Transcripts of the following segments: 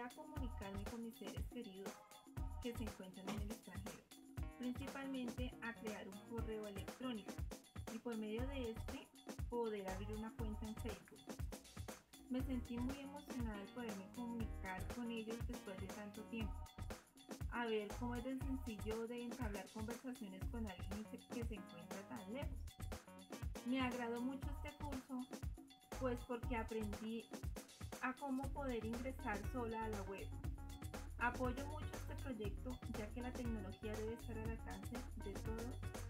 A comunicarme con mis seres queridos que se encuentran en el extranjero, principalmente a crear un correo electrónico y por medio de este poder abrir una cuenta en Facebook. Me sentí muy emocionada de poderme comunicar con ellos después de tanto tiempo. A ver cómo es de sencillo de entablar conversaciones con alguien que se encuentra tan lejos. Me agradó mucho este curso, pues porque aprendí a cómo poder ingresar sola a la web. Apoyo mucho este proyecto ya que la tecnología debe estar al alcance de todos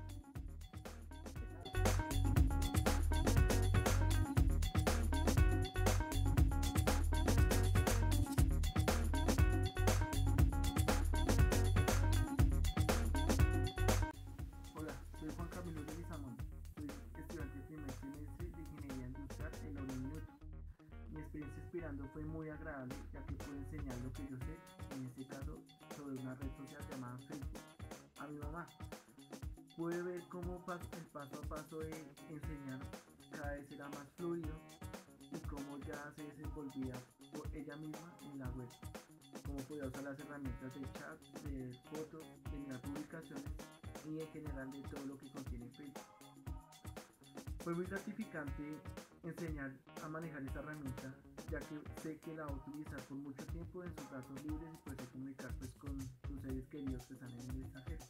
experiencia inspirando fue muy agradable ya que pude enseñar lo que yo sé, en este caso sobre una red social llamada Facebook, a mi mamá. Pude ver cómo el paso a paso de enseñar cada vez era más fluido y cómo ya se desenvolvía por ella misma en la web. Cómo podía usar las herramientas de chat, de fotos, de mirar publicaciones y en general de todo lo que contiene Facebook. Fue muy gratificante enseñar a manejar esta herramienta, ya que sé que la va a utilizar por mucho tiempo en sus ratos libres y poder comunicar pues, con sus seres queridos que están en el extranjero.